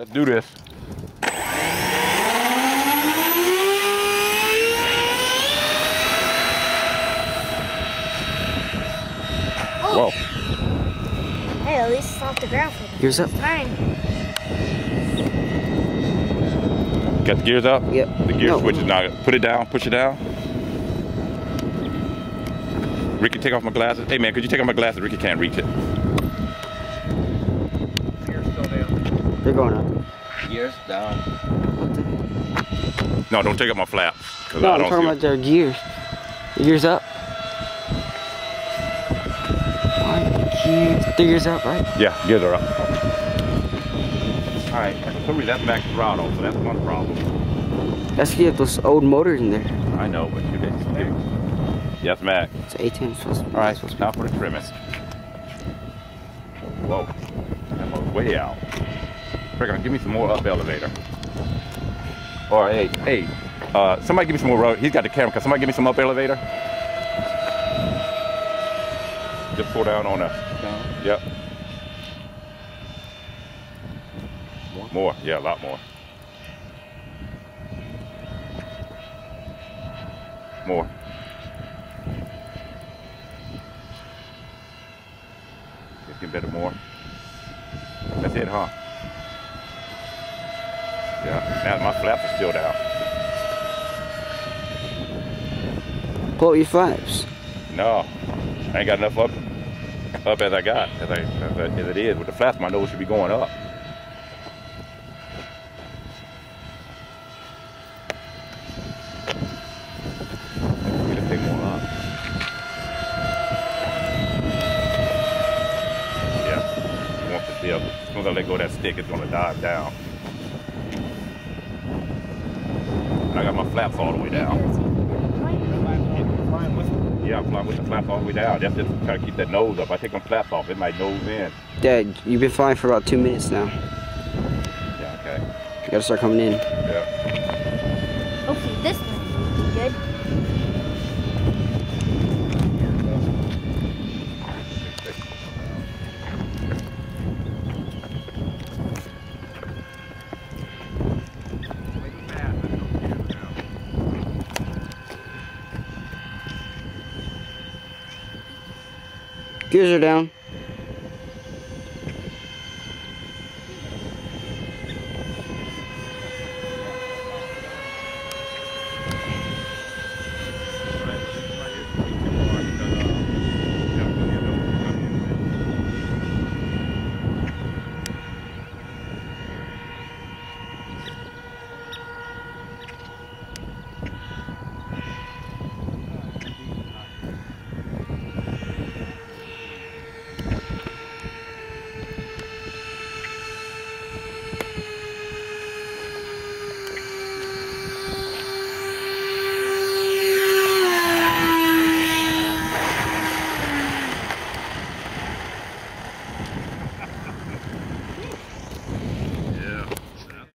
let's do this. Whoa. Hey, at least it's off the ground for them. Gears up. Fine. Got the gears up? Yep. The gear No. switch is not. Put it down. Push it down. Ricky, take off my glasses. Hey man, could you take off my glasses? Ricky can't reach it. Gears still down. They're going up. Gears down. What the? No, don't take up my flaps. No, I I'm talking about their gears. The gears up. Alright, gears. The gears up, right? Yeah, gears are up. All right, for some reason that's Max throttle, so that's one problem. Let's get those old motors in there. I know, but you did. Yes, Max. It's 18 supposed to be. All right, supposed to now for the trimming. Whoa, that was way out. Frick, give me some more up elevator. Or hey, hey, uh, somebody give me some more. ro- He's got the camera. Can somebody give me some up elevator? Just pull down on a. Down. Yep. More, yeah, a lot more. More. Just get better more. That's it, huh? Yeah, now my flaps are still down. Pull your flaps. No, I ain't got enough up, up as I got, as, I, as, I, as it is. With the flaps, my nose should be going up. Get this thing more up. Yeah, once it's up, as soon as I let go of that stick, it's gonna dive down. I got my flaps all the way down. Yeah, I'm flying with the flaps all the way down. That's just trying to keep that nose up. I take them flaps off, it might nose in. Dad, you've been flying for about two minutes now. Yeah, okay. You gotta start coming in. Yeah. Hopefully this one will be good. Gears are down.